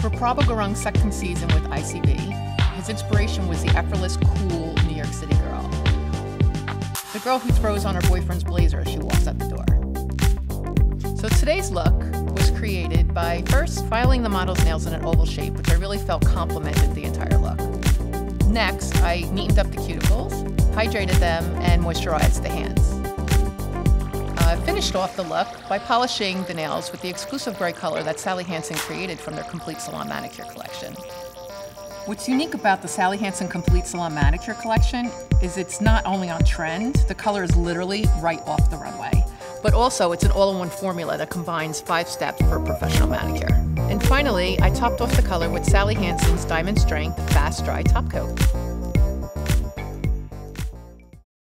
For Prabal Gurung's second season with ICB, his inspiration was the effortless, cool New York City girl. The girl who throws on her boyfriend's blazer as she walks out the door. So today's look was created by first filing the model's nails in an oval shape, which I really felt complemented the entire look. Next, I neatened up the cuticles, hydrated them, and moisturized the hands. Finished off the look by polishing the nails with the exclusive gray color that Sally Hansen created from their Complete Salon Manicure collection. What's unique about the Sally Hansen Complete Salon Manicure collection is it's not only on trend, the color is literally right off the runway, but also it's an all-in-one formula that combines five steps for professional manicure. And finally, I topped off the color with Sally Hansen's Diamond Strength Fast Dry Top Coat.